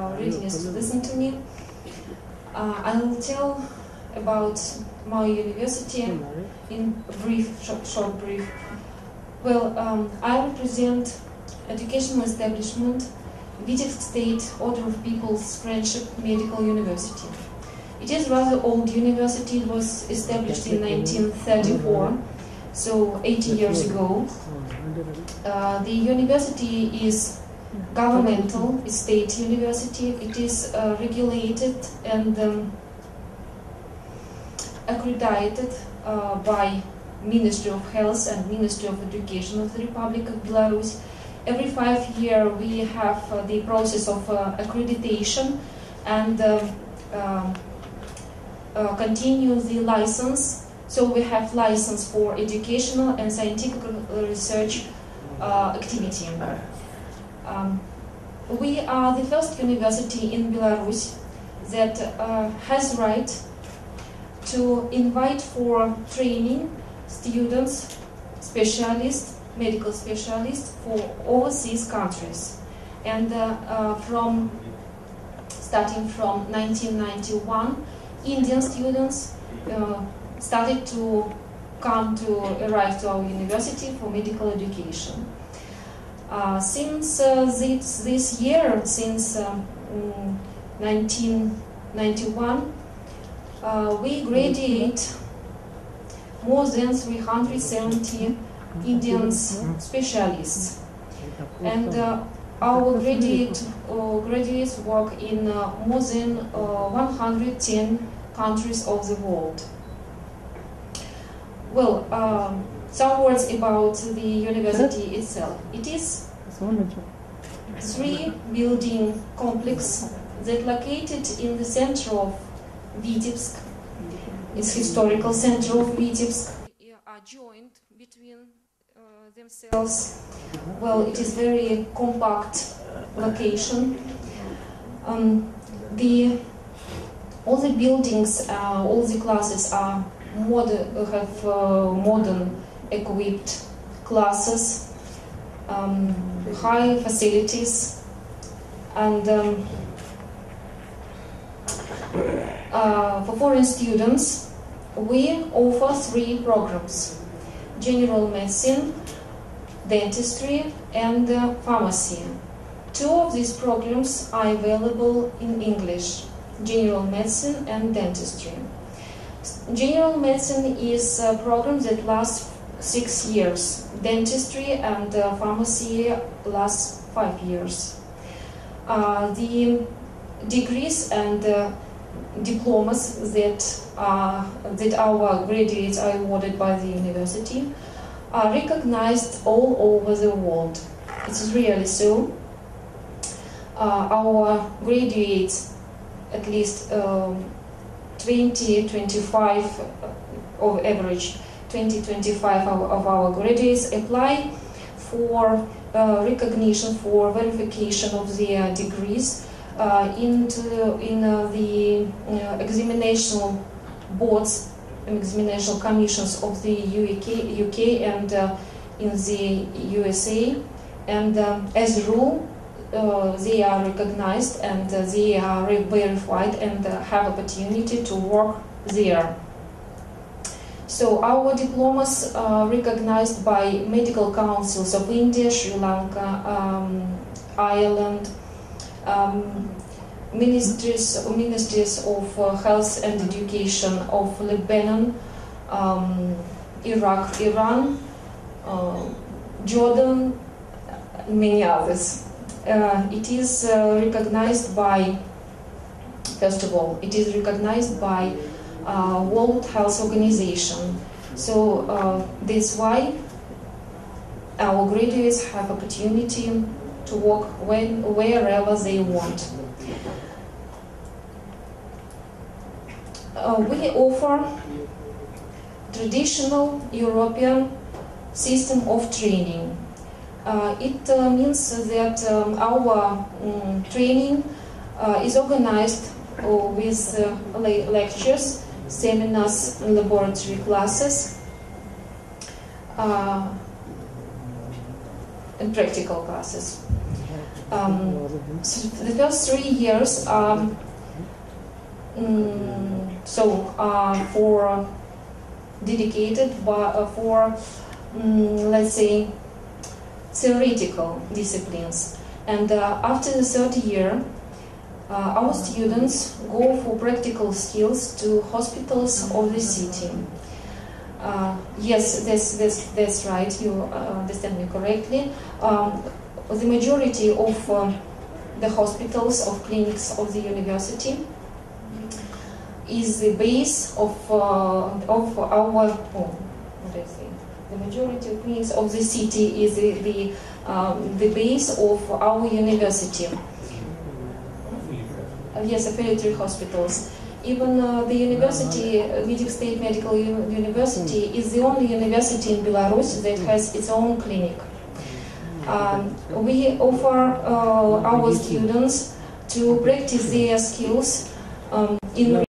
readiness to listen to me. Uh, I'll tell about my university in brief, short, short brief. Well, um, I represent educational establishment, Vitebsk State Order of People's Friendship Medical University. It is rather old university. It was established in 1934, so 80 years ago. Uh, the university is governmental, state university. It is uh, regulated and um, accredited uh, by Ministry of Health and Ministry of Education of the Republic of Belarus. Every five year we have uh, the process of uh, accreditation and um, um, uh, continue the license. So we have license for educational and scientific research uh, activity. Um, we are the first university in Belarus that uh, has right to invite for training students, specialists, medical specialists for overseas countries. And uh, uh, from starting from 1991, Indian students uh, started to come to arrive to our university for medical education. Uh, since uh, this, this year, since um, 1991, uh, we graduate more than 370 Indian specialists. And uh, our graduate, uh, graduates work in uh, more than 110 countries of the world. Well, um, some words about the university itself. It is three building complex that located in the center of Vitebsk. It's historical center of Vitebsk. Are joined between uh, themselves. Well, it is very compact location. Um, the all the buildings, uh, all the classes are modern, have uh, modern equipped classes, um, high facilities, and um, uh, for foreign students, we offer three programs general medicine, dentistry, and uh, pharmacy. Two of these programs are available in English general medicine and dentistry. General medicine is a program that lasts six years. Dentistry and uh, pharmacy last five years. Uh, the degrees and uh, diplomas that that our graduates are awarded by the university are recognized all over the world. It's really so. Uh, our graduates, at least um, 20, 25 of average, 20, 25 of, our graduates apply for uh, recognition, for verification of their degrees uh, into in uh, the uh, examination boards, examination commissions of the UK, UK and uh, in the USA, and um, as a rule, uh, they are recognized and uh, they are verified and uh, have opportunity to work there. So our diplomas are recognized by medical councils of India, Sri Lanka, um, Ireland, um, ministries, ministries of uh, health and education of Lebanon, um, Iraq, Iran, uh, Jordan, many others. Uh, it is uh, recognized by, first of all, it is recognized by World Health Organization. So uh, that's why our graduates have opportunity to work when, wherever they want. Uh, we offer traditional European system of training. Uh, it uh, means that um, our um, training uh, is organized uh, with uh, lectures, seminars, and laboratory classes, and practical classes. Um, so the first three years are mm, so uh, for dedicated uh, for mm, let's say theoretical disciplines, and uh, after the third year, uh, our students go for practical skills to hospitals of the city. Uh, yes, that's, that's, that's right, you uh, understand me correctly. Um, the majority of um, the hospitals, of clinics of the university is the base of, uh, of our, oh? The majority of clinics of the city is the, the, um, the base of our university. Uh, yes, affiliate hospitals. Even uh, the university, uh, Vitebsk State Medical University, is the only university in Belarus that has its own clinic. Um, we offer uh, our students to practice their skills um, in